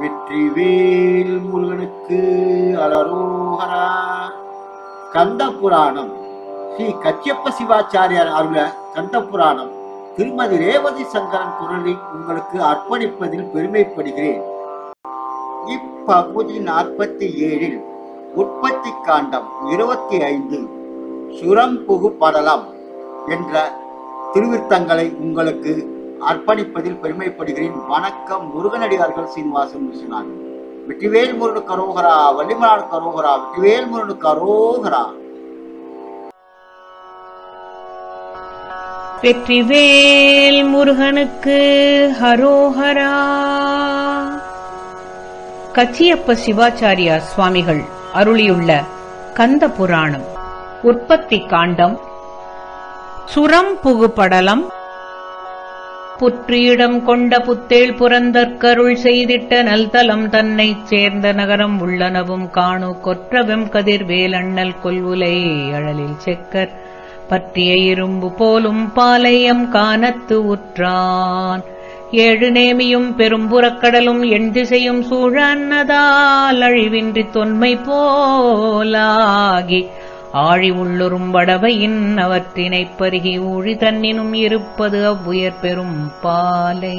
வெற்றிவேல் முருகனுக்கு அலரோகரா கந்த புராணம் ஸ்ரீ கச்சியப்ப சிவாச்சாரியார் அருள கந்த புராணம் திருமதி ரேவதி சங்கரன் குரலை உங்களுக்கு அர்ப்பணிப்பதில் பெருமைப்படுகிறேன். இப்பகுதி நாற்பத்தி ஏழில் உற்பத்தி காண்டம் இருபத்தி ஐந்து சுரம்புகு படலம் என்ற திருவிருத்தங்களை உங்களுக்கு அர்ப்பணிப்பதில் பெருமைப்படுகிறேன். வணக்கம் முருகனடியார்கள் சீனிவாசன் விஸ்வநாதன். வெற்றிவேல் முருகனுக்கு கரோகரா வள்ளிமலானுக்கு கரோகரா வெற்றிவேல் முருகனுக்கு கரோகரா வெற்றிவேல் முருகனுக்கு ஹரோஹரா கச்சியப்ப சிவாச்சாரியா சுவாமிகள் அருளியுள்ள கந்த புராணம் உற்பத்தி காண்டம் சுரம் புகுபடலம் புற்றியிடம் கொண்ட புத்தேள் புறந்தற்கருள் செய்திட்ட நல்தலம் தன்னைச் சேர்ந்த நகரம் உள்ளனவும் காணு கொற்றவெம் கதிர்வேலண்ணல் கொல்வுலை அழலில் செக்கர். பற்றிய இரும்பு போலும் பாலையம் காணத்து உற்றான். ஏழு நேமியும் பெரும்புறக்கடலும் எண் திசையும் சூழன்னதால் அழிவின்றி தொன்மை போலாகி ஆழி உள்ளுறும் வடவையின் அவற்றினைப் பருகி ஊழி தன்னினும் இருப்பது அவ்வுயர் பெரும் பாலை.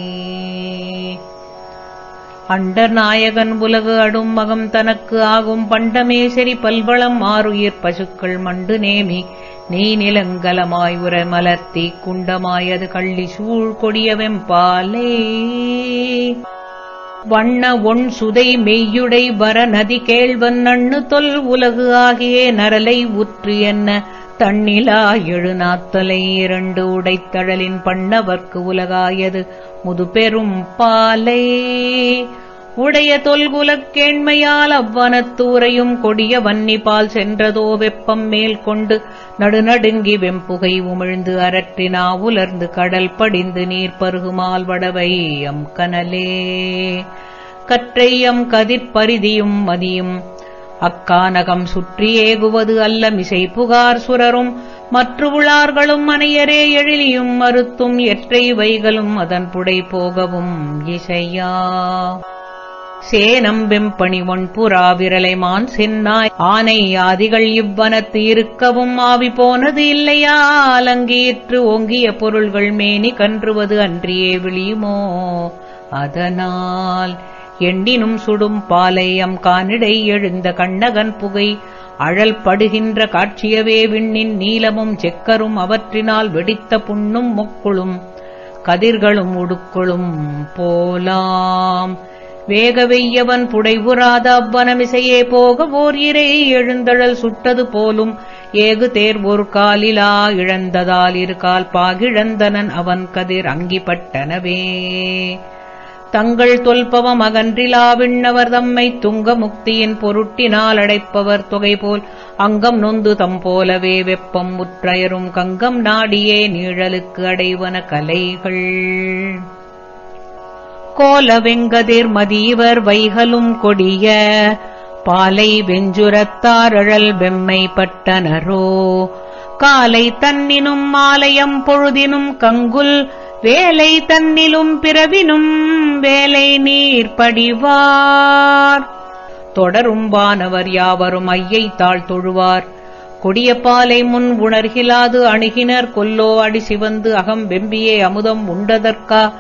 அண்டர் நாயகன் உலகு அடும் மகம் தனக்கு ஆகும் பண்டமேசரி பல்வளம் ஆறுயிர் பசுக்கள் மண்டு நேமி நீ நிலங்கலமாய் உர மலர்த்தி குண்டமாயது கள்ளி சூழ் கொடியவெம்பாலே வண்ண ஒன் சுதை மெய்யுடை வர நதி கேள்வன் நண்ணு தொல் உலகு ஆகிய நரலை உற்று என்ன? தண்ணிலா எழுநாத்தலை இரண்டு உடைத்தழலின் பண்ணவர்க்கு உலகாயது. முதுபெரும் பாலை உடைய தொல்குலக் கேண்மையால் அவ்வனத்தூரையும் கொடிய வன்னிபால் சென்றதோ வெப்பம் மேல் கொண்டு நடுநடுங்கி வெம்புகை உமிழ்ந்து அரற்றினா உலர்ந்து கடல் படிந்து நீர் பருகுமால் வடவை அம் கனலே. கற்றையம் கதிர்பரிதியும் மதியும். அக்கானகம் சுற்றி ஏகுவது அல்ல மிசை புகார் சுரரும். மற்ற உளார்களும் அனையரே எழிலியும் மறுத்தும் எற்றை வைகளும் அதன் புடை போகவும் இசையா. சேனம் வெம்பணி ஒன்புறா விரலைமான் சென்னாய். ஆனை ஆதிகள் இவ்வனத்து இருக்கவும் ஆவி போனது இல்லையா? அலங்கீற்று ஓங்கிய பொருள்கள் மேனி கன்றுவது அன்றியே விழியுமோ? அதனால் எண்ணினும் சுடும் பாலையம் கானிடை எழுந்த கண்ணகன் புகை. அழல் படுகின்ற காட்சியவே விண்ணின் நீலமும் செக்கரும் அவற்றினால் வெடித்த புண்ணும் மொக்குளும். கதிர்களும் உடுக்குளும் போலாம். வேகவெய்யவன் புடைவுராத அவ்வனமிசையே போக ஓர் இறை எழுந்தழல் சுட்டது போலும் ஏகு தேர் ஒரு காலிலா இழந்ததால் இரு கால் பாகிழந்தனன் அவன் கதிர் அங்கிப்பட்டனவே. தங்கள் தொல்பவம் அகன்றிலா விண்ணவர் தம்மை துங்க முக்தியின் பொருட்டினால் அடைப்பவர் தொகை போல் அங்கம் நொந்து தம் போலவே வெப்பம் முற்றயரும் கங்கம் நாடியே நீழலுக்கு அடைவன கலைகள். கோல வெங்கதிர் மதீவர் வைகலும் கொடிய பாலை வெஞ்சுரத்தாரழல் வெம்மை பட்டனரோ. காலை தன்னினும் மாலையம் பொழுதினும் கங்குல் வேலை தன்னிலும் பிறவினும் வேலை நீர் படிவார். தொடரும் வானவர் யாவரும் ஐயை தாழ் தொழுவார். கொடிய பாலை முன் உணர்கிலாது அணுகினர் கொல்லோ அடி சிவந்து அகம் வெம்பியே அமுதம் உண்டதற்கா.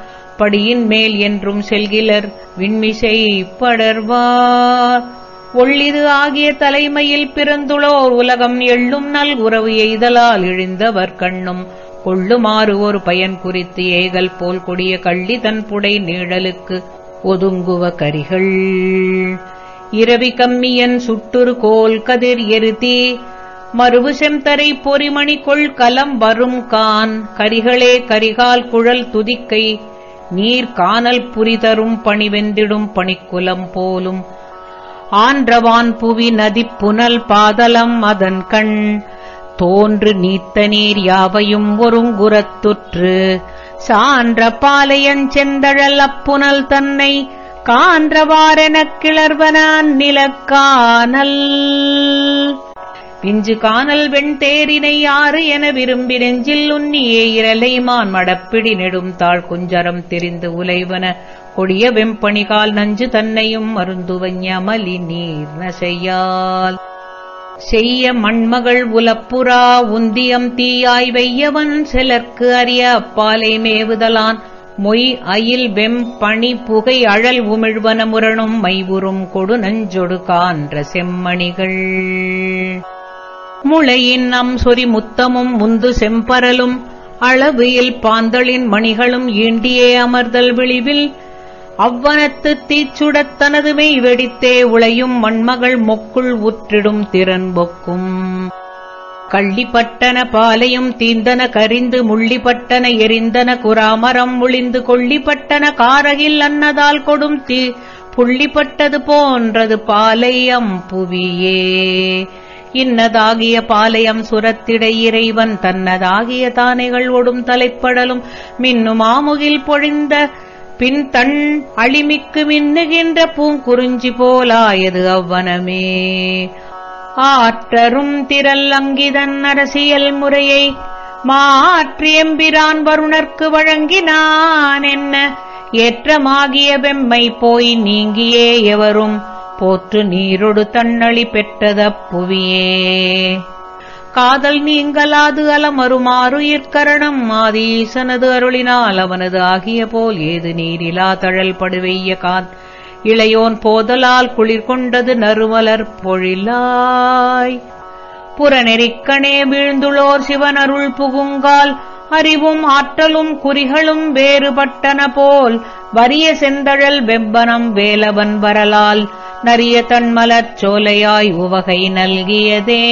படியின் மேல் என்றும் செல்கிலர். விண்மிசை படர்வார். ஒள்ளிது ஆகிய தலைமையில் பிறந்துளோர் உலகம் எள்ளும் நல் உறவு எய்தலால் இழிந்தவர் கண்ணும். கொள்ளுமாறு ஒரு பயன் குறித்து ஏகல் போல் கொடிய கள்ளி தன் புடை நீழலுக்கு ஒதுங்குவ கரிகள். இரவி கம்மியன் சுட்டுரு கோல் கதிர் எருதி மறுவு செம்தரை பொறிமணி கொள் கலம் வரும் கான். கரிகளே கரிகால் குழல் துதிக்கை நீர் காணல் புரிதரும் பணிவெந்திடும் பணிக்குலம் போலும். ஆன்றவான் புவி நதிப் புனல் பாதலம் அதன் கண். தோன்று நீத்த நீர் யாவையும் ஒருங்குறத்துற்று சான்ற பாலையன் செந்தழல் அப்புனல் தன்னை கான்றவாரெனக் கிளர்வனான் நிலக்கானல். பிஞ்சு காணல் வெண்தேரினை யாறு என விரும்பி நெஞ்சில் உன்னியே இரலைமான் மடப்பிடி நெடும் தாழ் குஞ்சரம் தெரிந்து உலைவன. கொடிய வெம்பணிகால் நஞ்சு தன்னையும் மருந்துவஞ்சமலி நீர் நசையால். செய்ய மண்மகள் உலப்புறா உந்தியம் தீயாய் வெய்யவன் சிலர்க்கு அறிய அப்பாலை மேவுதலான். மொய் அயில் வெம் பணி புகை அழல் உமிழ்வன முரணும் மைவுறும் கொடு நஞ்சொடு கான்ற செம்மணிகள். முளையின் நம் சொறி முத்தமும் முந்து செம்பரலும் அளவியில் பாந்தளின் மணிகளும் ஈண்டியே அமர்தல் விளிவில் அவ்வனத்து தீச்சுடத் தனது மெய் வெடித்தே உளையும் மண்மகள் மொக்குள் உற்றிடும் திறன் பொக்கும். கள்ளிப்பட்டன பாலையும் தீந்தன கரிந்து முள்ளிப்பட்டன எரிந்தன குராமரம் ஒளிந்து கொள்ளிப்பட்டன காரகில் அன்னதால் கொடும் தீ புள்ளிப்பட்டது போன்றது பாலையம் புவியே இன்னதாகிய பாலயம் சுரத்திடை இறைவன் தன்னதாகிய தானைகள் ஒடும் தலைப்படலும் மின்னும் ஆமுகில் பொழிந்த பின் தன் அழிமிக்கு மின்னுகின்ற பூங்குறிஞ்சி போலாயது அவ்வனமே. ஆற்றரும் திரல் அங்கிதன் அரசியல் முறையை மாற்றியம்பிரான் வருணர்க்கு வழங்கினான் என்ன? ஏற்றமாகிய வெம்மை போய் நீங்கியே எவரும் போற்று நீரொடு தன்னளி பெற்றதப் புவியே காதல் நீங்கலாது அலமருமாறுயிர்கரணம் ஆதீசனது அருளினால் அவனது ஆகிய போல் ஏது நீரிலா தழல் படுவெய்ய கான் இளையோன் போதலால் குளிர் கொண்டது நறுமலர் பொழிலாய். புறநெறிக்கணே வீழ்ந்துளோர் சிவனருள் புகுங்கால் அறிவும் ஆற்றலும் குறிகளும் வேறுபட்டன போல் வரிய செந்தழல் வெப்பனம் வேலவன் வரலால் நரிய தன்மலர்ச் சோலையாய் உவகை நல்கியதே.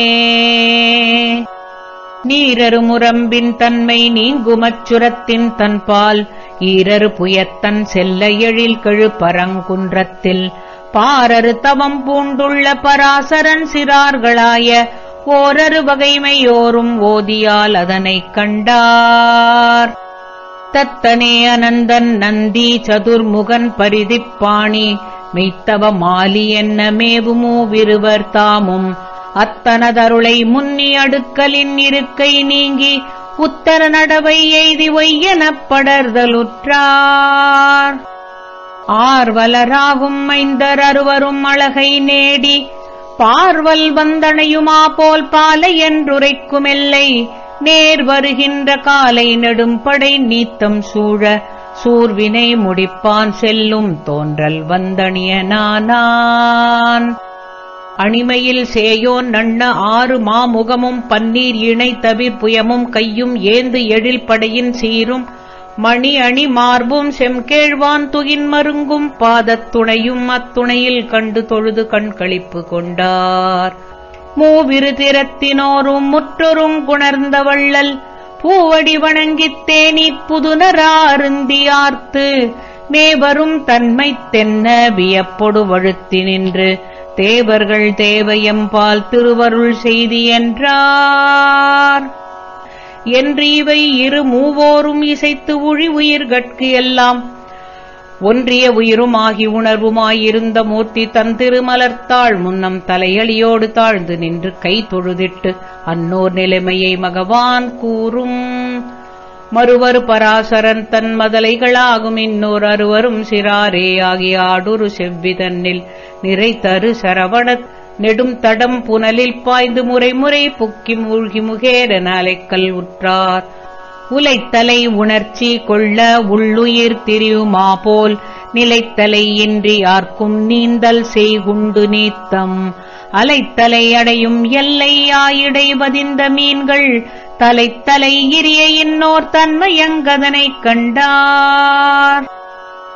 நீரரு முரம்பின் தன்மை நீங்குமச்சுரத்தின் தன்பால் ஈரரு புயத்தன் செல்ல எழில் கெழு பரங்குன்றத்தில் பாரரு தவம் பூண்டுள்ள பராசரன் சிறார்களாய ஓரரு வகைமையோரும் ஓதியால் அதனைக் கண்டார். தத்தனே அனந்தன் நந்தி சதுர்முகன் பரிதிப்பாணி மெய்த்தவ மாலி என்ன மேவுமோ விருவர் தாமும். அத்தனதருளை முன்னி அடுக்கலின் இருக்கை நீங்கி உத்தர நடவை எய்தி ஒய்யெனப் படர்தலுற்றார். ஆர்வலராகும் மைந்தர் அருவரும் அழகை நேடி பார்வல் வந்தனையுமா போல் பாலை என்றுரைக்குமெல்லை. நேர் வருகின்ற காலை நெடும்படை நீத்தம் சூழ சூர்வினை முடிப்பான் செல்லும் தோன்றல் வந்தணியனானான் அணிமையில் சேயோன் நண்ண ஆறு மாமுகமும் பன்னீர் இணை தவி புயமும் கையும் ஏந்து எழில் படையின் சீரும். மணி அணி மார்பும் செம்கேழ்வான் துகின் மருங்கும் பாதத்துணையும் அத்துணையில் கண்டு தொழுது கண்களிப்பு கொண்டார். மூவிரு திறத்தினோரும் முற்றொரும் குணர்ந்த வள்ளல் பூவடி வணங்கித் தேனீப் புதுனராருந்தியார்த்து மேவரும் தன்மை தென்ன வியப்பொடு வழுத்தி நின்று தேவர்கள் தேவையம்பால் திருவருள் செய்தி என்றார். என்று இவை இரு மூவோரும் இசைத்து உழி உயிர்கட்கு எல்லாம் ஒன்றிய உயிரும் ஆகி உணர்வுமாயிருந்த மூர்த்தி தன் திருமலர்த்தாள் முன்னம் தலையளியோடு தாழ்ந்து நின்று கை தொழுதிட்டு அன்னோர் நிலைமையை மகவான் கூறும். மறுவர் பராசரன் தன் மதலைகளாகும். இன்னோர் அருவரும் சிறாரே ஆகிய ஆடுரு செவ்வி தன்னில் நிறைத்தரு சரவணத் நெடும் தடம் புனலில் பாய்ந்து முறை முறை புக்கி மூழ்கி முகேரன் அலைக்கல் உற்றார். உலைத்தலை உணர்ச்சி கொள்ள உள்ளுயிர் திரியுமா போல் நிலைத்தலை இன்றி யார்க்கும் நீந்தல் செய்குண்டு நீத்தம். அலைத்தலை அடையும் எல்லை ஆயிடை வதிந்த மீன்கள் தலைத்தலை இரிய இன்னோர் தன்மையங்கதனைக் கண்டார்.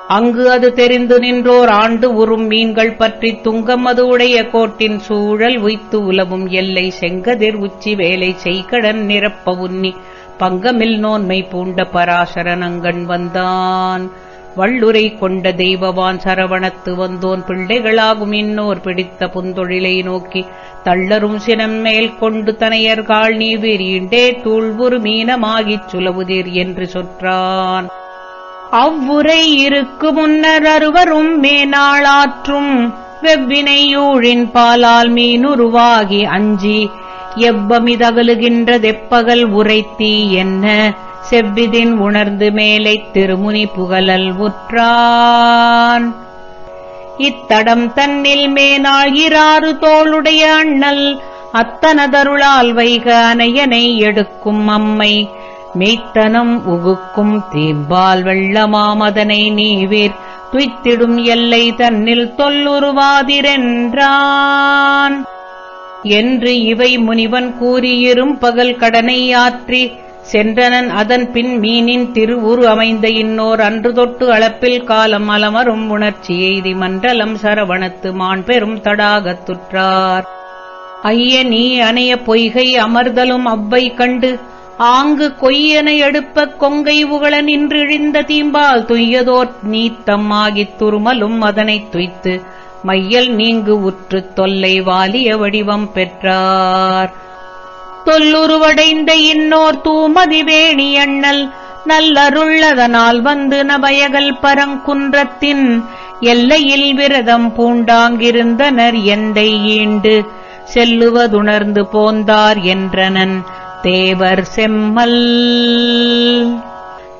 அங்கு அது தெரிந்து நின்றோர் ஆண்டு உறும் மீன்கள் பற்றி துங்கம் அது உடைய கோட்டின் சூழல் உய்த்து உலவும் எல்லை செங்கதிர் உச்சி வேலை செய்கடன் நிரப்ப உன்னி பங்கமில் நோன்மை பூண்ட பராசரன் வந்தான். வள்ளுரை கொண்ட தெய்வவான் சரவணத்து வந்தோன் பிள்ளைகளாகும் இன்னோர் பிடித்த புந்தொழிலை நோக்கி தள்ளரும் சினம் மேல் கொண்டு தனையர்கால் நீ விரீண்டே தூள்வுரு மீனமாகிச் சுலவுதீர் என்று சொற்றான். அவ்வுரை இருக்கு முன்னர் அருவரும் மேனாளாற்றும் வெவ்வினையூழின் பாலால் மீனுருவாகி அஞ்சி எவ்வமிதகலுகின்றதெப்பகல் உரைத்தி என்ன? செவ்விதின் உணர்ந்து மேலை திருமுனி புகழல் உற்றான். இத்தடம் தன்னில் மேனாள் இராறு தோளுடைய அண்ணல் அத்தனதருளால் வைக அனையனை எடுக்கும் அம்மை. மெய்த்தனம் உகுக்கும் தீம்பால் வெள்ளமாமதனை நீவீர் துய்த்திடும் எல்லை தன்னில் தொல்லுருவாதிரென்றான். என்று இவை முனிவன் கூறியிரும் பகல் கடனை ஆற்றி சென்றனன் அதன் பின் மீனின் திருவுரு அமைந்த இன்னோர் அன்று தொட்டு அளப்பில் காலம் அலமரும் உணர்ச்சி எய்தி மண்டலம் சரவணத்து மான் பெரும் தடாகத்துற்றார் ஐய நீ அணைய பொய்கை அமர்தலும் அவ்வை கண்டு ஆங்கு கொய்யன எடுப்ப கொங்கை உகள நின்றிழிந்த தீம்பால் துய்யதோர் நீத்தம்மாகித் துருமலும் அதனைத் துய்த்து மையல் நீங்கு உற்று தொல்லை வாலிய வடிவம் பெற்றார். தொல்லுருவடைந்த இன்னோர் தூமதி வேணி அண்ணல் நல்லருள்ளதனால் வந்து நபயகல் பரங்குன்றத்தின் எல்லையில் விரதம் பூண்டாங்கிருந்தனர் எந்தை ஈண்டு செல்லுவதுணர்ந்து போந்தார் என்றனன் தேவர் செம்மல்.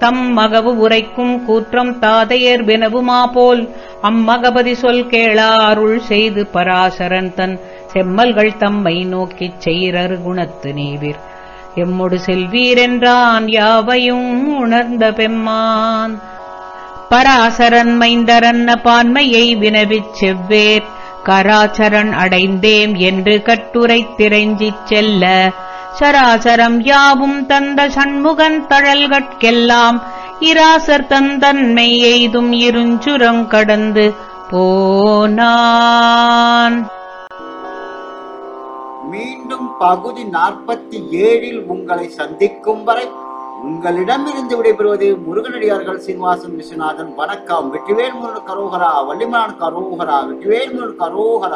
தம் மகவு உரைக்கும் கூற்றம் தாதையர் வினவுமா போல். அம்மகபதி சொல் கேளா அருள் செய்து பராசரன் தன் செம்மல்கள் தம்மை நோக்கிச் செய்கிறரு குணத்து நீவிர். எம்மொடு செல்வீரென்றான் யாவையும் உணர்ந்த பெம்மான். பராசரன் மைந்தரன்ன பான்மையை வினவிச் செவ்வேர். கராச்சரன் அடைந்தேம் என்று கட்டுரை திரைஞ்சிச் செல்ல. சராசரம் யாவும் தந்த சண்முகன் தழல்கட்கெல்லாம் இராசர் தந்தன்மை எய்தும் இருஞ்சுரம் கடந்து போனான். மீண்டும் பகுதி நாற்பத்தி ஏழில் உங்களை சந்திக்கும் வரை உங்களிடமிருந்து விடைபெறுவது முருகனடியார்கள் சீனிவாசன் விஸ்வநாதன். வணக்கம். வெற்றிவேல் முருகன் கரோகரா வள்ளிமான் கரோகரா வெற்றிவேல் முருகன் கரோகரா.